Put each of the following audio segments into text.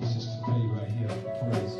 Jesus today, right here, praise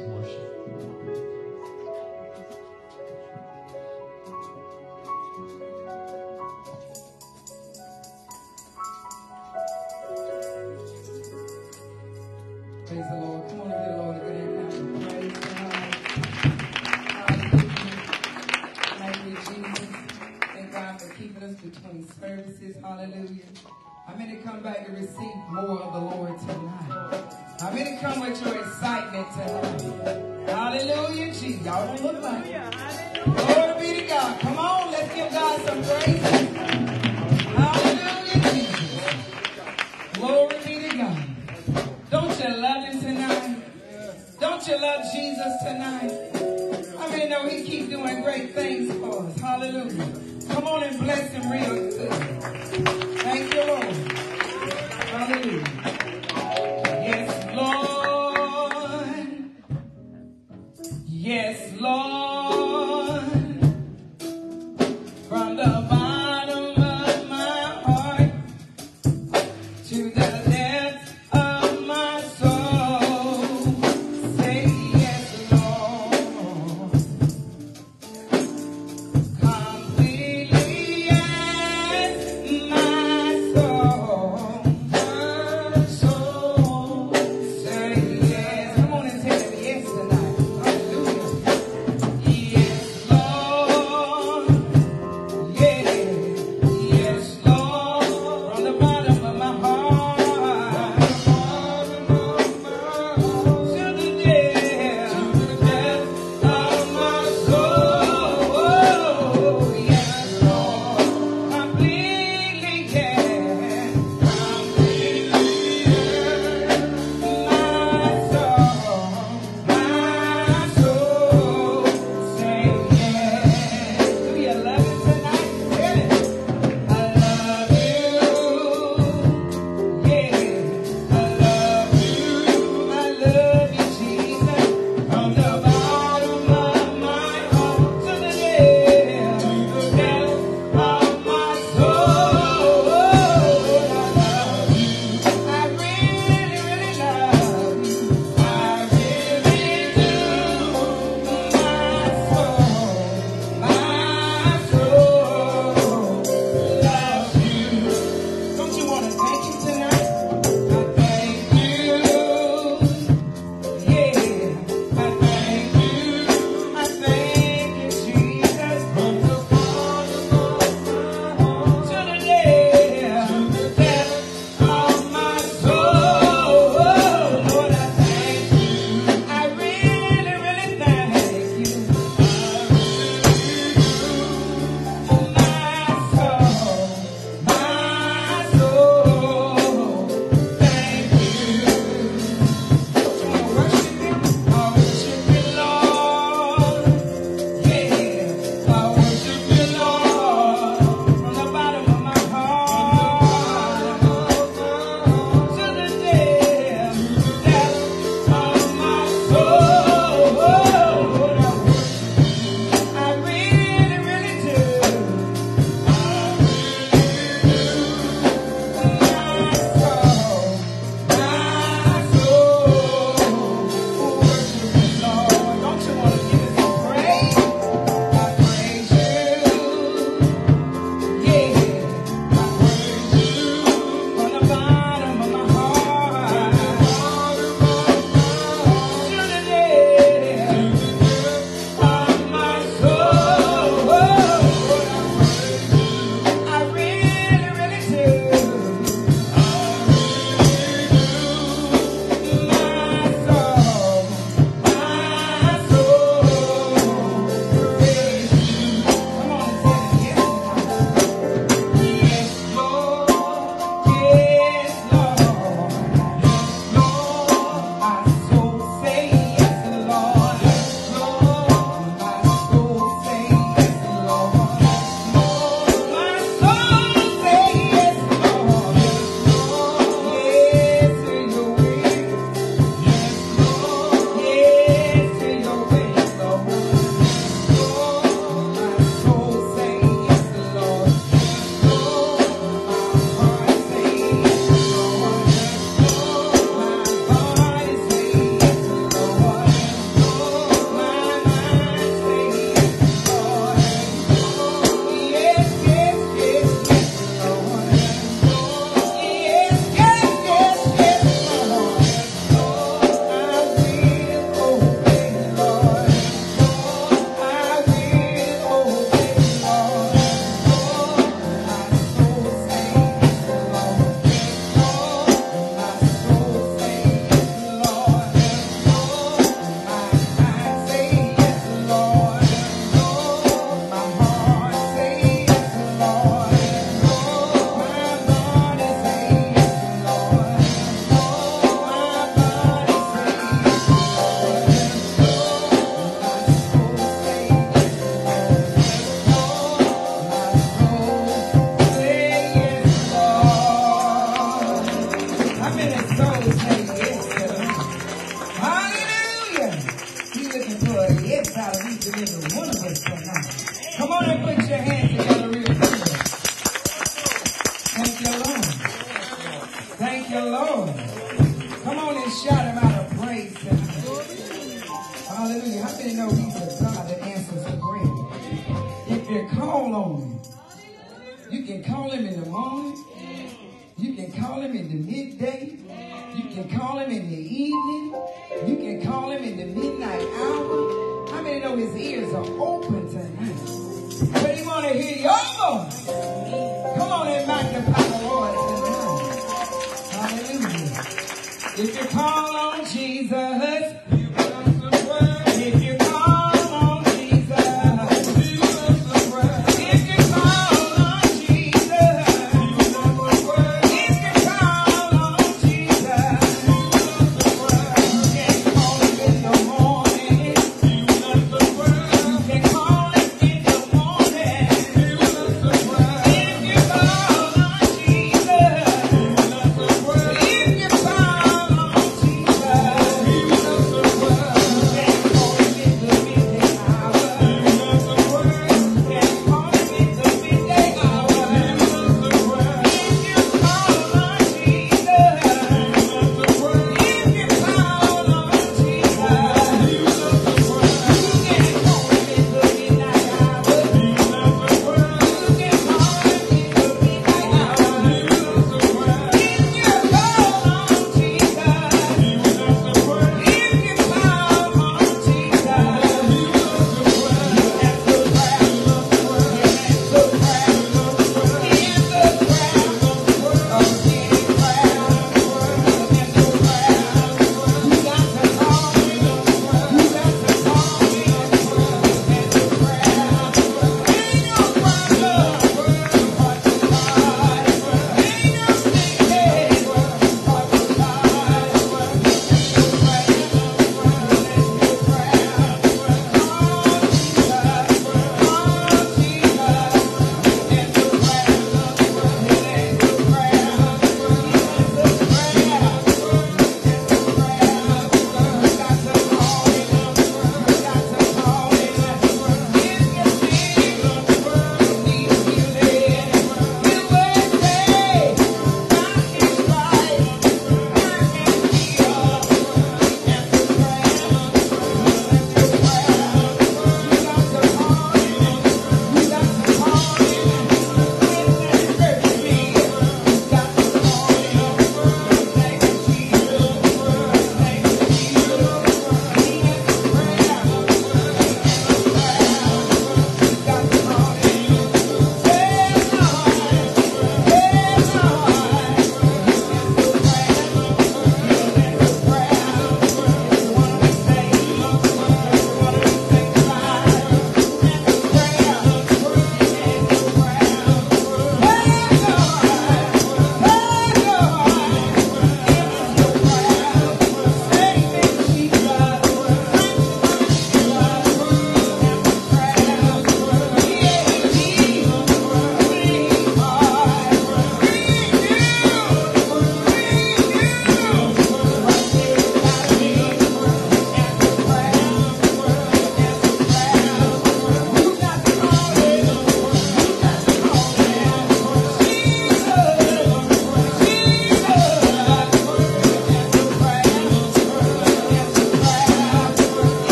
Thank you, Lord. Come on and shout him out of praise. Hallelujah. How many know he's a God that answers prayer? If you call on him, you can call him in the morning. You can call him in the midday. You can call him in the evening. You can call him in the midnight hour. How many know his ears are open tonight? But he want to hear your voice. Come on and magnify If you call on Jesus,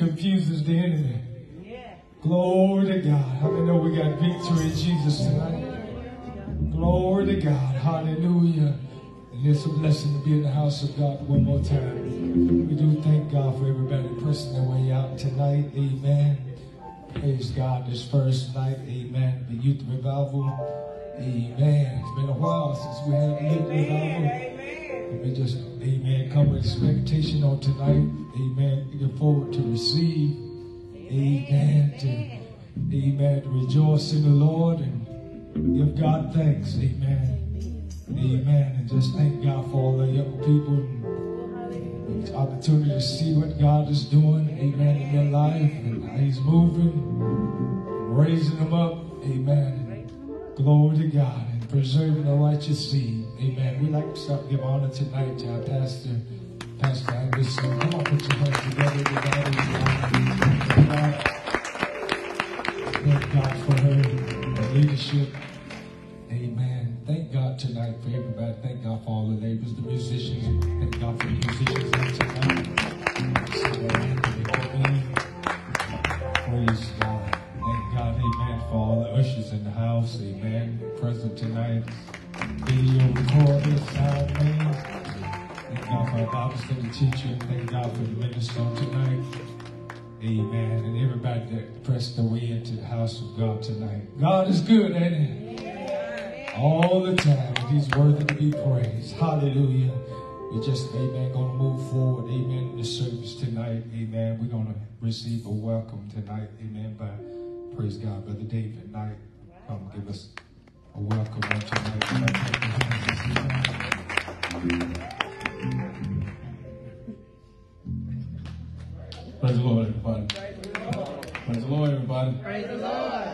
confuses the enemy. Glory to God. I mean, know we got victory in Jesus tonight. Glory to God. Hallelujah. And it's a blessing to be in the house of God one more time. We do thank God for everybody pressing their way out tonight. Amen. Praise God. This first night, amen. The youth revival. Amen. It's been a while since we had the youth revival. And we just, amen, come with expectation on tonight. Amen. Looking forward to receive. Amen. Amen. To rejoice in the Lord and give God thanks. Amen. Amen. And just thank God for all the young people and the opportunity to see what God is doing. Amen. In their life and how He's moving, raising them up. Amen. Glory to God preserving the righteous seed. Amen. We like to start give honor tonight to our pastor, Pastor Anderson. Come on, put your hands together. Everybody. Thank God for her leadership. Amen. Thank God tonight for everybody. Thank God for all the neighbors, the musicians. Thank God for the musicians tonight. In the house. Amen. Present tonight. Video recorders, sound man. Thank God for our Bible study teacher. Thank God for the minister on tonight. Amen. And everybody that pressed their way into the house of God tonight. God is good, ain't it? All the time. He's worthy to be praised. Hallelujah. We just, amen, going to move forward, amen, in the service tonight, amen. We're going to receive a welcome tonight, amen, by, praise God, Brother David Knight. Come give us a welcome on tonight. Praise the Lord, everybody. Praise the Lord, everybody. Praise the Lord.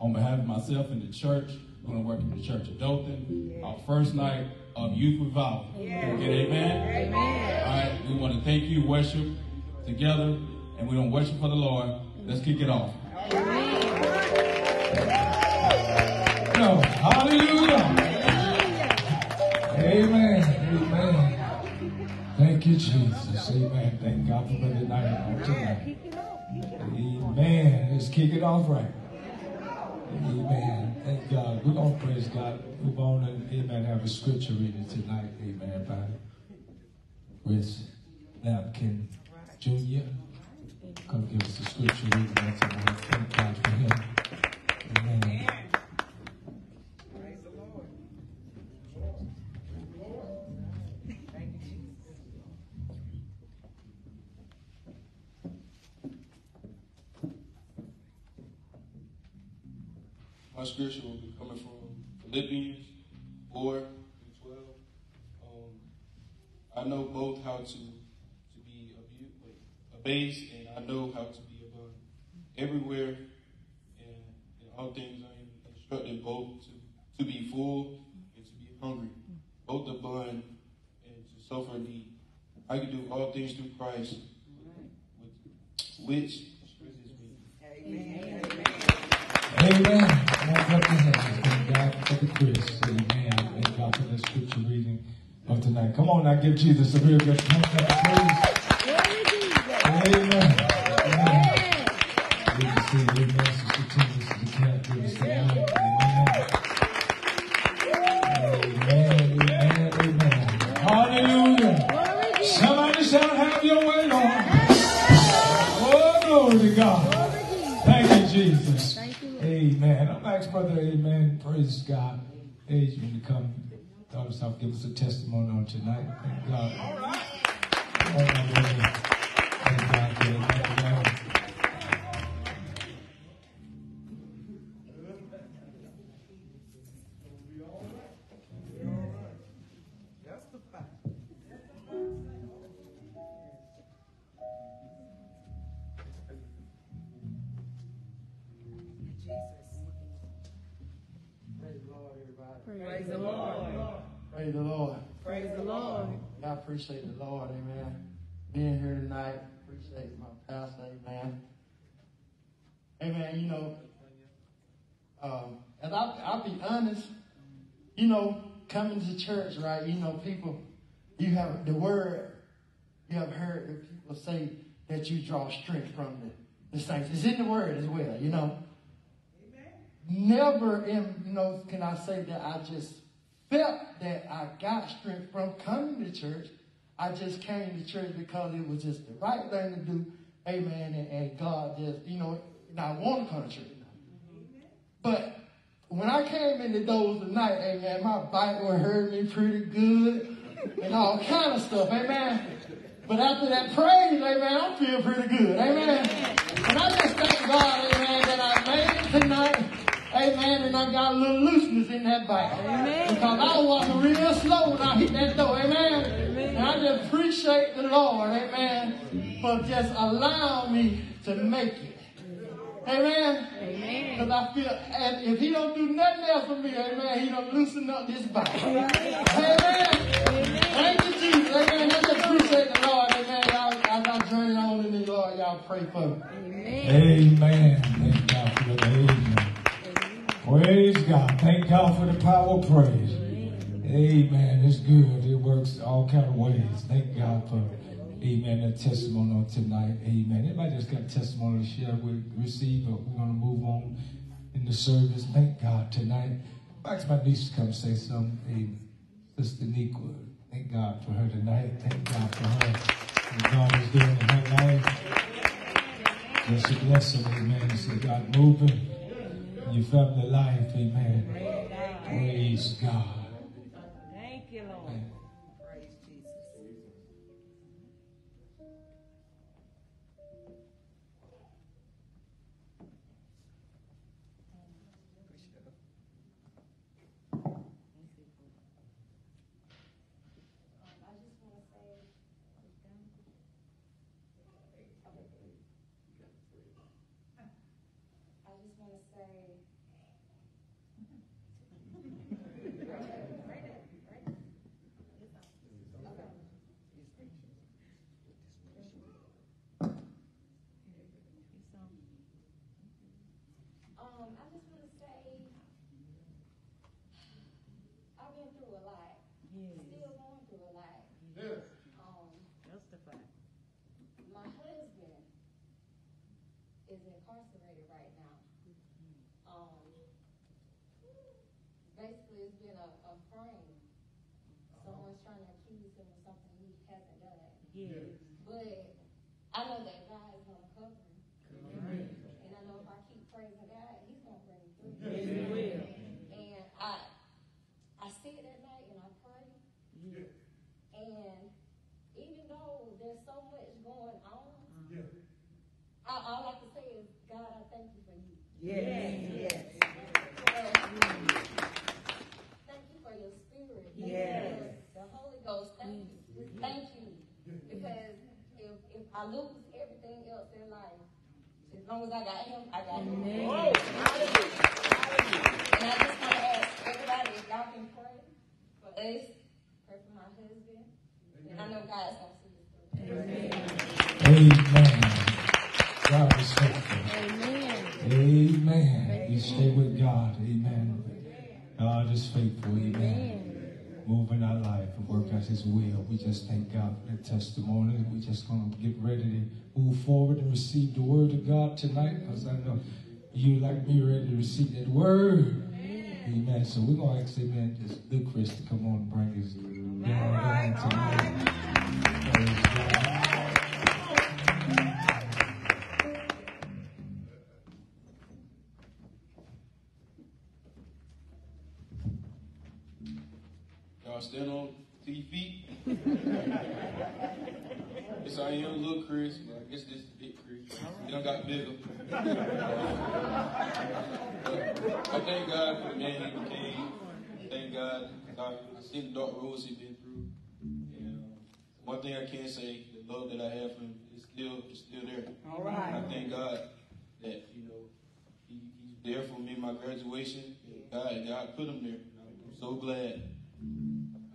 On behalf of myself and the church, we're going to work in the church of Dothan. Our first night of youth revival. We get amen? Amen. All right, we want to thank you, worship together, and we're going to worship for the Lord. Let's kick it off. Hallelujah. Amen. Amen. Thank you, Jesus. Amen. Thank God for Brother Knight on tonight. Amen. Let's kick it off right. Amen. Thank God. We're going to praise God. Move on and, amen, have a scripture reading tonight. Amen. By Chris Lampkin Jr. Come give us a scripture reading tonight. Thank God for him. Amen. My scripture will be coming from Philippians 4 through 12. Um, I know both how to, to be abased and I know how to be above. Everywhere and in all things I am instructed both to, to be full and to be hungry, both abund and to suffer need. I can do all things through Christ, with, which strengthens me. Amen. Hands. Thank God for the. Amen. Thank God for scripture reading of tonight. Come on now, give Jesus a real good God. Adrian to come. Daughter South give us a testimony on tonight. Thank God. Come on, my brother. Lord. Praise the Lord. I appreciate the Lord, amen. Being here tonight. Appreciate my pastor, amen. Amen. You know, um, I'll, I'll be honest. You know, coming to church, right? You know, people, you have the word, you have heard people say that you draw strength from the, the saints. It's in the word as well, you know. Never in, you know, can I say that I just felt that I got strength from coming to church. I just came to church because it was just the right thing to do. Amen. And, and God just, you know, and I want to come to church. But when I came in the doors tonight, amen, my Bible heard me pretty good and all kind of stuff, amen. But after that praise, amen, I feel pretty good, amen. And I just thank God, amen, that I made it tonight. Amen. And I got a little looseness in that Bible. Amen. Because I was walking real slow when I hit that door. Amen. Amen. And I just appreciate the Lord. Amen. For just allowing me to make it. Amen. Amen. Because I feel, and if he don't do nothing else for me, amen, he don't loosen up this body. Amen. amen. Thank you, Jesus. Amen. I just appreciate the Lord. Amen. Y'all, as I journey on in the Lord, y'all pray for me. Amen. Amen. Thank God for the amen. Praise God. Thank God for the power of praise. Amen. It's good. It works all kind of ways. Thank God for, amen, the testimony on tonight. Amen. Anybody just got a testimony to share with, receive, but we're to move on in the service. Thank God tonight. I asked my niece to come say something. Amen. Sister Niqua. Thank God for her tonight. Thank God for her. God is doing in her life. Just a blessing, amen. See God moving your family life. Amen. Praise God. Is incarcerated right now. Um, basically, it's been a, a frame. Someone's trying to accuse him of something he hasn't done. Yes. But I know that God is going to cover him. And I know if I keep praising God, He's going to bring me through. Yes, He will. And I, I sit at night and I pray. Yes. And even though there's so much going on, I, all I can say is, God, I thank you for you. Yes. Yes. Thank you for your spirit. Thank Yes. you the Holy Ghost. Thank you. Thank you. Because if, if I lose everything else in life, as long as I got him, I got him. Amen. And I just want to ask everybody if y'all can pray for us, pray for my husband. And I know God's going to see us through. Amen. God is faithful. Amen. You stay with God. Amen. God is faithful. Amen. Move in our life and work out His will. We just thank God for the testimony. We're just going to get ready to move forward and receive the word of God tonight because I know you, like me, ready to receive that word. Amen. So we're going to ask, Amen, this Luke Chris to come on and bring his down tonight. Praise God. It's our young little Chris, but I guess this is big Chris. He done got bigger. I thank God for the man he became. Thank God. God I seen the dark roads he been through. And uh, one thing I can say, the love that I have for him is still is still there. All right. And I thank God that, you know, he, he's there for me in my graduation. God, God put him there. I'm so glad.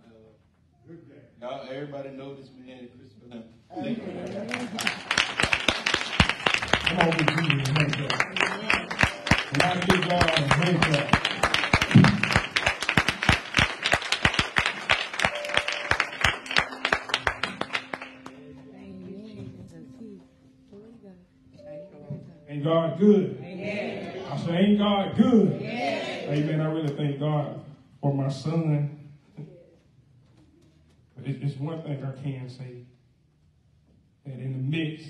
Uh, y'all, everybody know this man, Christopher Lamb. Ain't God good? I say, ain't God good? Amen. I really thank God for my son. But it's one thing I can say that in the midst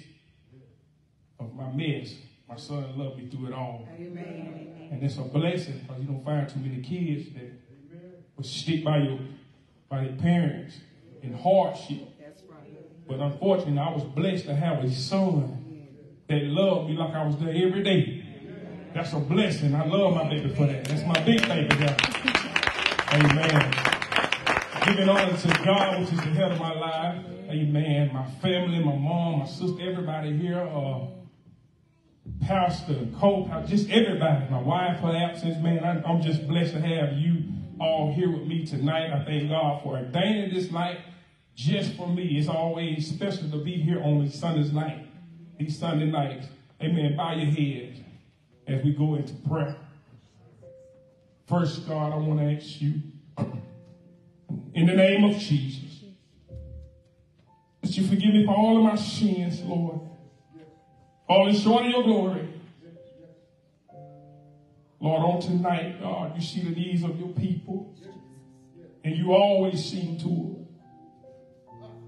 of my mess, my son loved me through it all. Amen. And it's a blessing because you don't find too many kids that will stick by your by their parents in hardship. That's right. But unfortunately, I was blessed to have a son that loved me like I was there every day. That's a blessing. I love my baby for that. That's my big baby there. Amen. Giving honor to God, which is the head of my life. Amen. My family, my mom, my sister, everybody here. Uh, pastor, co-pastor, just everybody. My wife, her absence, man. I, I'm just blessed to have you all here with me tonight. I thank God for ordaining this night just for me. It's always special to be here on these Sundays night, these Sunday nights. Amen. Bow your heads as we go into prayer. First, God, I want to ask you, in the name of Jesus, that you forgive me for all of my sins, Lord. Falling short of your glory. Lord, on tonight, God, you see the needs of your people. And you always seem to.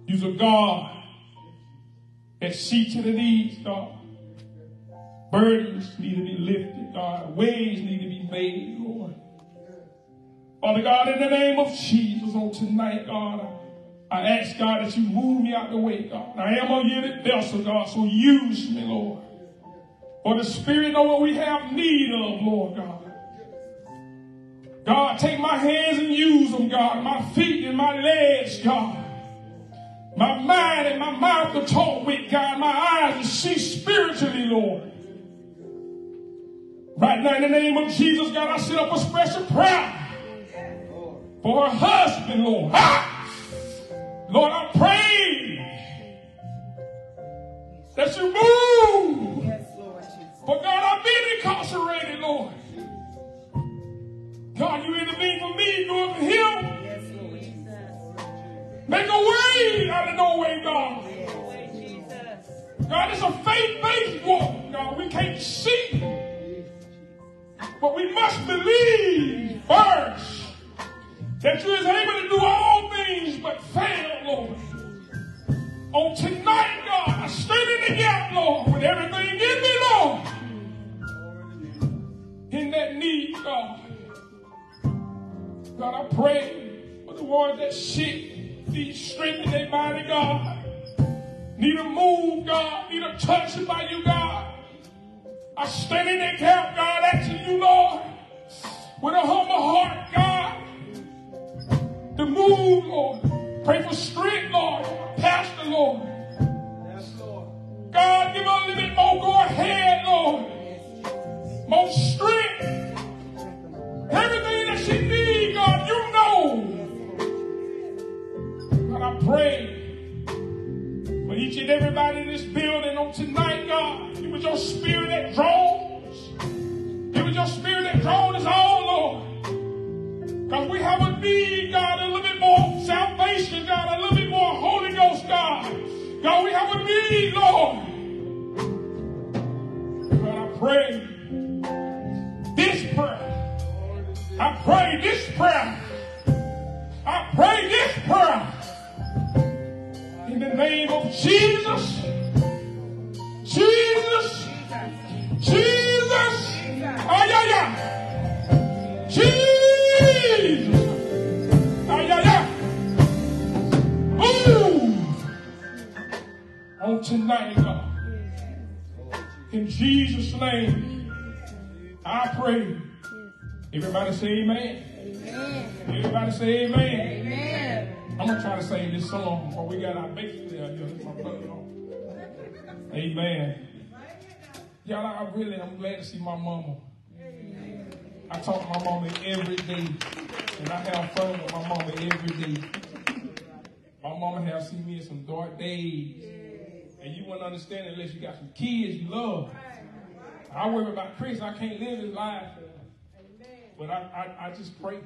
You're a God that sees to the needs, God. Burdens need to be lifted, God. Ways need to be made, Lord. Father God, in the name of Jesus on tonight, God, I ask, God, that you move me out the way, God. I am a yielded vessel, God, so use me, Lord. For the Spirit know what we have need of, Lord God. God, take my hands and use them, God. My feet and my legs, God. My mind and my mouth to talk with, God. My eyes to see spiritually, Lord. Right now, in the name of Jesus, God, I set up a special prayer for her husband, Lord. Ah! Lord, I pray that you move but God, I've been incarcerated, Lord. God, you intervene for me, do for him. Make a way out of no way, God. God, it's a faith-based walk, God. We can't see. But we must believe first that you is able to do all things but fail, Lord. On tonight, God, I stand in the gap, Lord, with everything in me, Lord. In that need, God. God, I pray for the ones that sick, need strength in their body, God. Need a move, God. Need a touch by you, God. I stand in that gap, God, asking you, Lord, with a humble heart, move, Lord. Pray for strength, Lord. Pastor, Lord. Yes, Lord. God, give a little bit more go ahead, Lord. More strength. Everything that she needs, God, you know. God, I pray for each and everybody in this building on tonight, God. It was your spirit that draws. It was your spirit that draws us all, Lord. Because we have a need, Lord. God, I pray this prayer. I pray this prayer. I pray this prayer. In the name of Jesus. Jesus. Jesus. On tonight, God. In Jesus' name, I pray. Everybody say amen. amen. Everybody say amen. amen. I'm going to try to sing this song before we got our bass player here. my brother. Amen. Y'all, I really, I'm glad to see my mama. I talk to my mama every day. And I have fun with my mama every day. My mama has seen me in some dark days. And you wouldn't understand unless you got some kids you love. I worry about Chris. I can't live his life. But I, I, I just pray.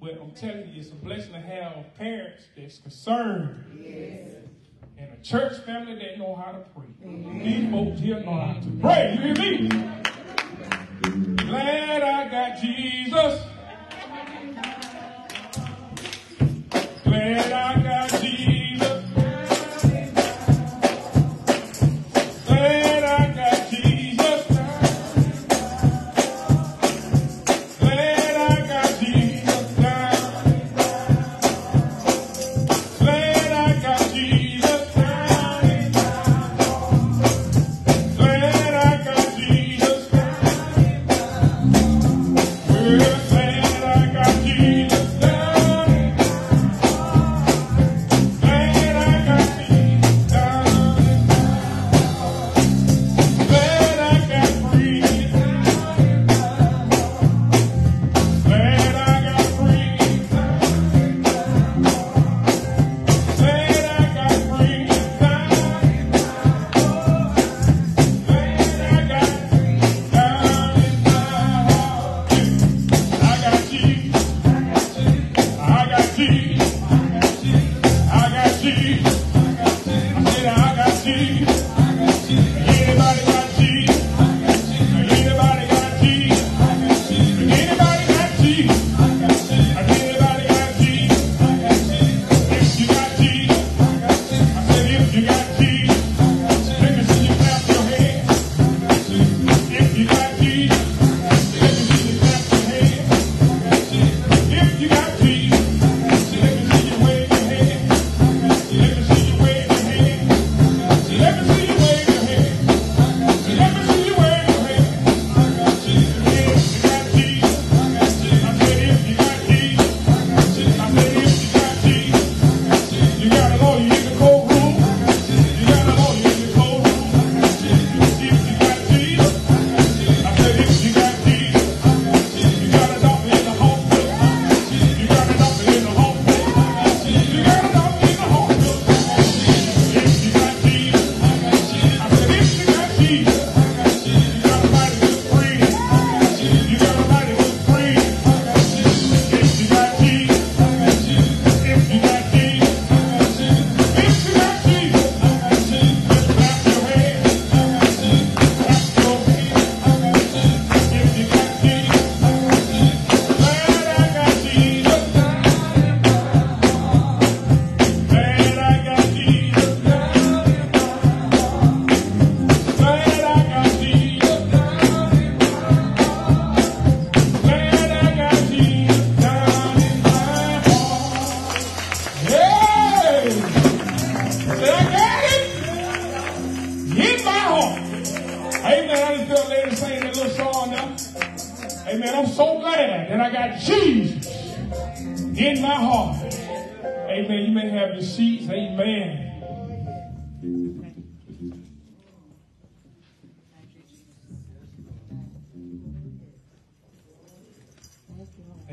But I'm telling you, it's a blessing to have parents that's concerned. Yes. And a church family that know how to pray. Amen. These folks here know how to pray. You hear me? Glad I got Jesus. Glad I got Jesus.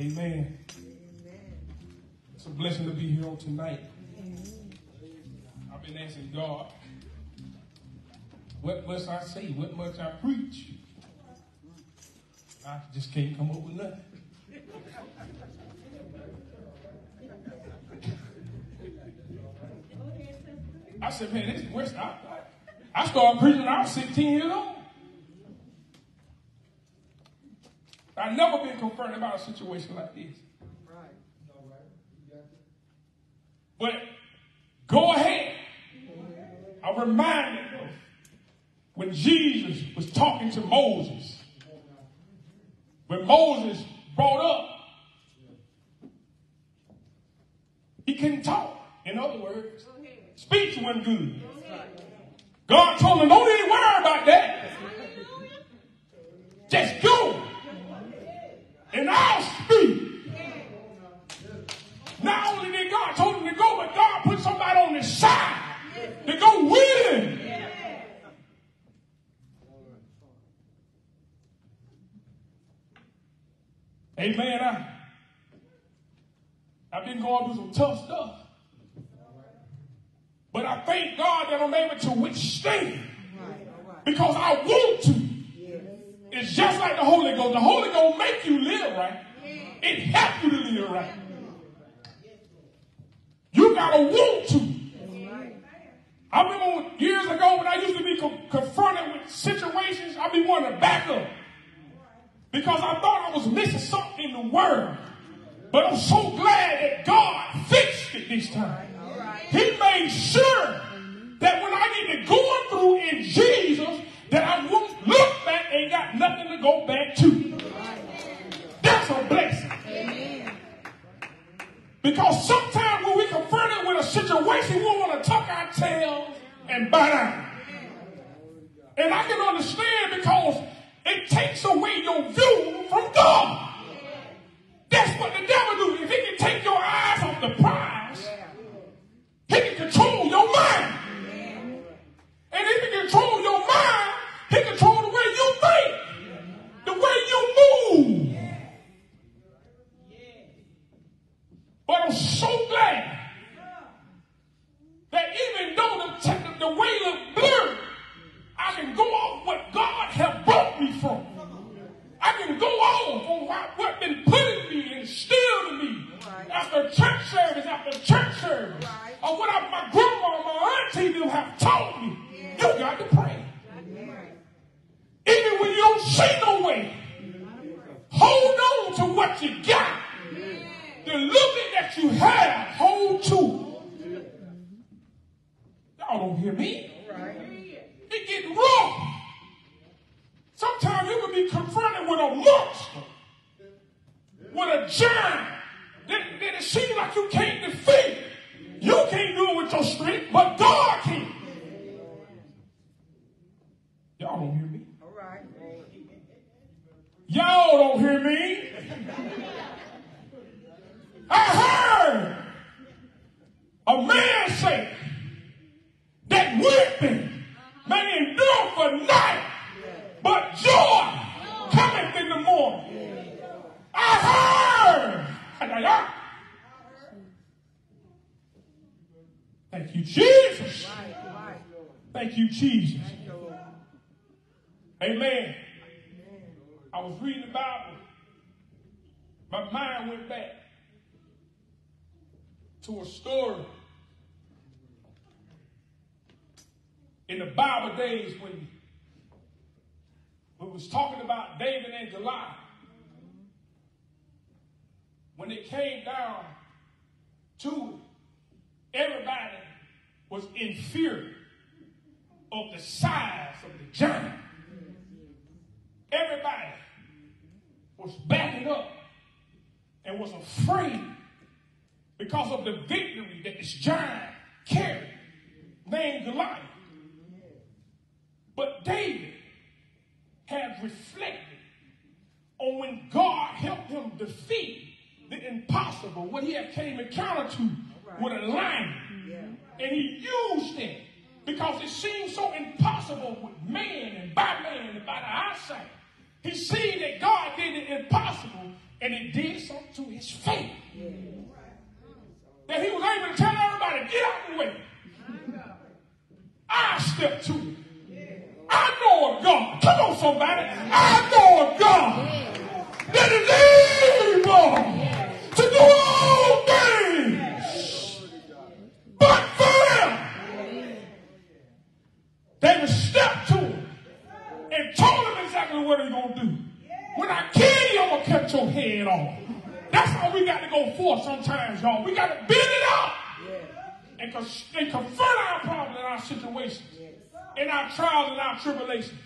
Amen. It's a blessing to be here on tonight. I've been asking God, what must I say? What must I preach? I just can't come up with nothing. I said, man, this is worse. I, I started preaching when I was 16 years old. I've never been confronted about a situation like this. Right. No way. but go ahead. I remind you of when Jesus was talking to Moses. When Moses brought up, he couldn't talk. In other words, speech wasn't good. God told him, don't even worry about that. outside to go win. Amen. I, I've been going through some tough stuff. But I thank God that I'm able to withstand because I want to. It's just like the Holy Ghost. The Holy Ghost make you live right. It helps you to live right. You gotta want to remember years ago when I used to be co- confronted with situations, I'd be wanting to back up. Because I thought I was missing something in the word. But I'm so glad that God fixed it this time. He made sure that when I get to going through in Jesus, that I won't look back and got nothing to go back to. That's a blessing. Because sometimes when we confronted with a situation, we want to tuck our tail and bow down. And I can understand because it takes away your view from God. That's what the devil do. If he can take your eyes off the prize, he can control your mind. And if he can control your mind, he can control the way you think, the way you move. But I'm so glad that even though the, te- the way look blurry, I can go off what God has brought me from. I can go on on what, what been put in me and instilled in me after church service after church service. Or what I, my grandma and my auntie them have taught me. You got to pray. Even when you don't see no way, hold on to what you got. The living that you have, hold to. Y'all don't hear me. It get rough. Sometimes you can be confronted with a monster, with a giant that, that it seems like you can't defeat. You can't do it with your strength, but God can. Y'all don't hear me. Y'all don't hear me. I heard a man say that weeping may endure for night, but joy cometh in the morning. I heard. Thank you, Jesus. Thank you, Jesus. Amen. I was reading the Bible. My mind went back to a story in the Bible days when we was talking about David and Goliath. When it came down to it, everybody was in fear of the size of the giant. Everybody was backing up and was afraid because of the victory that this giant carried, named Goliath. But David had reflected on when God helped him defeat the impossible, what he had came encounter to with a lion. And he used it because it seemed so impossible with man and by man and by the eyesight. He seen that God did the impossible and it did something to his faith. That he was able to tell everybody, get out of the way. I step to it. I know a God. Come on, somebody. I know a God that is able to do all things. But fail. David stepped to him and told him are you going to do. When I kill you, I'm going to cut your head off. That's how we got to go forth sometimes, y'all. We got to build it up and, and confront our problems and our situations, in our trials and our tribulations.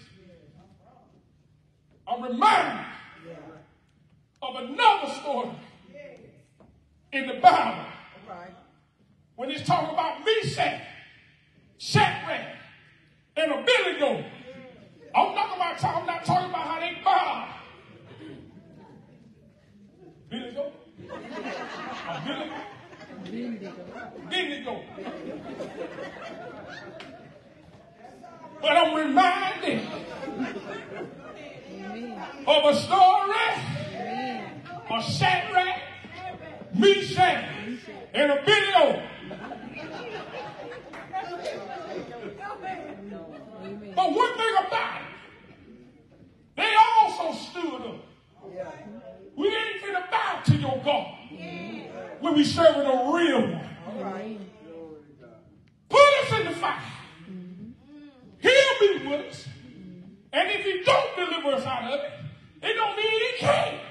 I'm reminded of another story in the Bible when it's talking about Meshach, Shadrach, and Abednego. I'm not about I'm not talking about how they bowed. Abednego, Abednego, Abednego. But I'm reminded of a story of Shadrach, Meshach, and Abednego. But one thing about it, they also stood up. We didn't get bow to your God when we serve a real one. Put us in the fire. He'll be with us. And if he don't deliver us out of it, it don't mean he can't.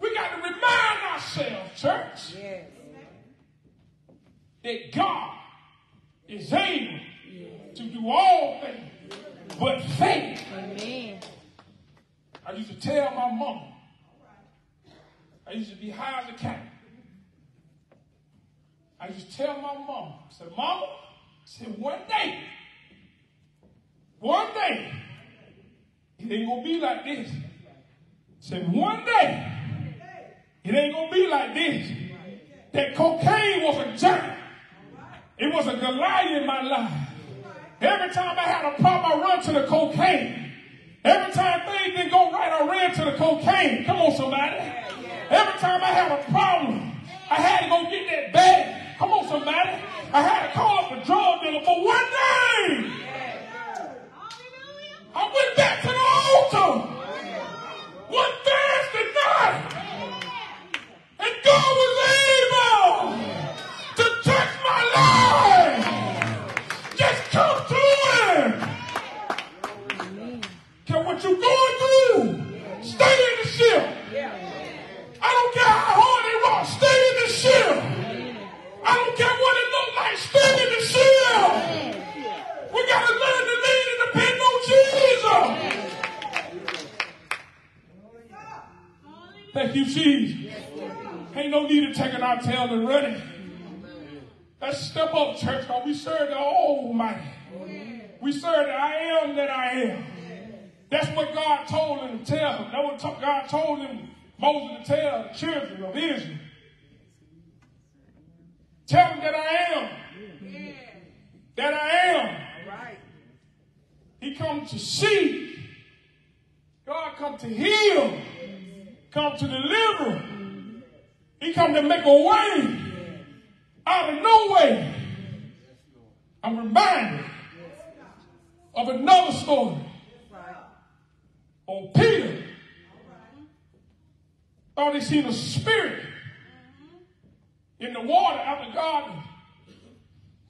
We got to remind ourselves, church, that God is able to do all things but faith. Amen. I used to tell my mama. I used to be high as a cat. I used to tell my mama, I said, Mama, I said, one day, one day, it ain't gonna be like this. I said, one day, it ain't gonna be like this. That cocaine was a giant. It was a Goliath in my life. Every time I had a problem, I run to the cocaine. Every time things didn't go right, I ran to the cocaine. Come on, somebody. Every time I had a problem, I had to go get that bag. Come on, somebody. I had to call up the drug dealer for one day. I went back Thank you, Jesus. Ain't no need of taking our tail and running. Let's step up, church, because we serve the Almighty. We serve the I am that I am. That's what God told him to tell him. That's what God told him, Moses to tell the children of Israel. Tell them that I am. That I am. He come to see. God come to heal. Come to deliver. He come to make a way out of no way. I'm reminded of another story on Peter. Thought he seen a spirit in the water out the garden.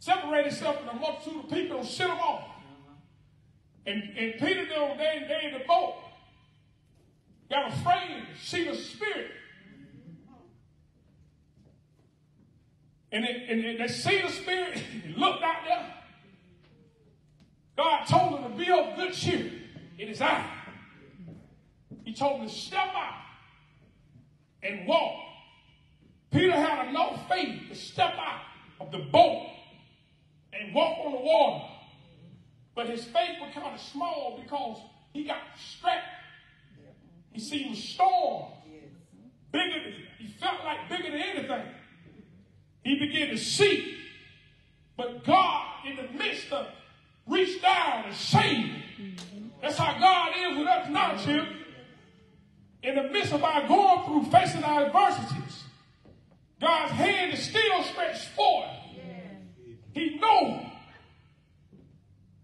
separated himself from a multitude of people and sent them off. And, and Peter, they, they in the boat, got afraid, to see the spirit. And, it, and, and they see the spirit, he looked out there. God told him to be of good cheer. It is I. He told him to step out and walk. Peter had enough faith to step out of the boat and walk on the water. But his faith was kind of small because he got distracted. He seen the storm. Bigger, he felt like bigger than anything. He began to see. But God, in the midst of reached down and saved him. Mm-hmm. That's how God is with us now, children. In the midst of our going through, facing our adversities, God's hand is still stretched forth. He knows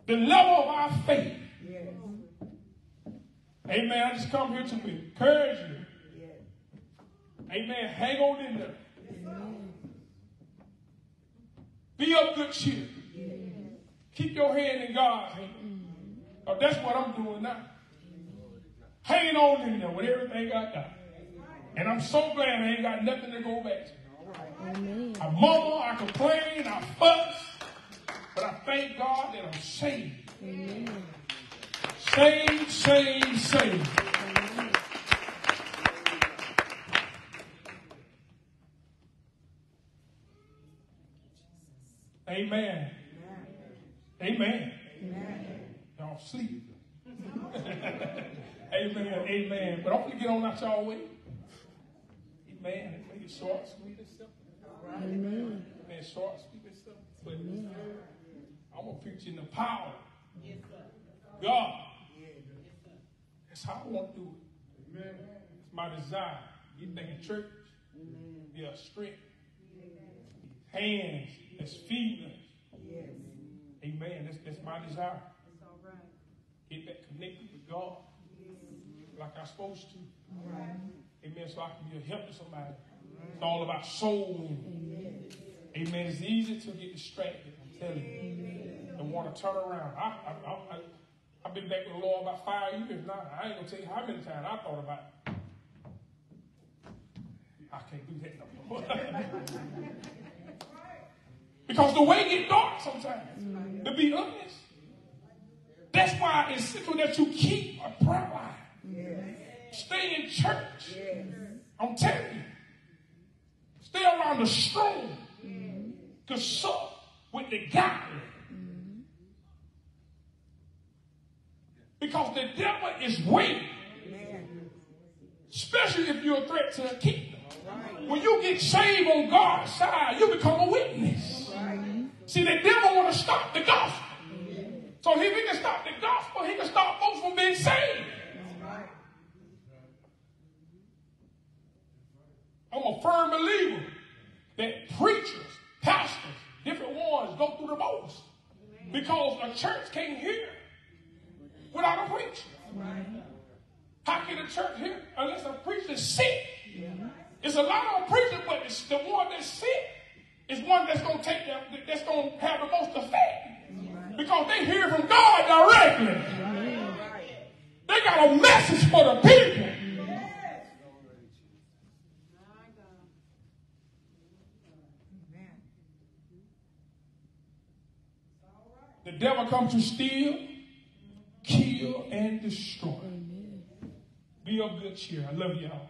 the level of our faith. Amen. I just come here to encourage you. Amen. Hang on in there. Be of good cheer. Keep your hand in God's hand. Mm-hmm. Oh, that's what I'm doing now. Hanging on in there with everything I got. And I'm so glad I ain't got nothing to go back to. I mumble, I complain, I fuss, but I thank God that I'm saved. Saved, saved, saved. Amen. Amen. Y'all sleep. amen. Amen. But I'm going to get on out y'all way. Amen. Make it short, sweet, and simple. Amen. Amen. Short, sweet, and simple. But I'm going to preach in the power. God. That's how I want to do it. It's my desire. Get back in church. Be a strength. Hands that's feeding us. Amen. That's, that's my desire. Get back connected with God like I'm supposed to. Amen. So I can be a help to somebody. It's all about soul winning. Amen. It's easy to get distracted. I'm telling you. And want to turn around. I, I, I, I, I've been back with the Lord about five years now. I ain't to tell you how many times I thought about it. I can't do that no more. because the way get dark sometimes. To be honest. That's why it's essential that you keep a prayer life. Stay in church. I'm telling you. Stay around the strong to sup with the godly. Because the devil is waiting. Especially if you're a threat to the kingdom. When you get saved on God's side, you become a witness. See, the devil want to stop the gospel. So if he can stop the gospel, he can stop folks from being saved. I'm a firm believer that preachers, pastors, different ones go through the most. Because a church can't hear without a preacher. How can a church hear unless a preacher is sick? It's a lot of preachers, but it's the one that's sick is one that's going to take them, that's going to have the most effect. Because they hear from God directly. They got a message for the people. The devil comes to steal, kill, and destroy. Be of good cheer. I love y'all.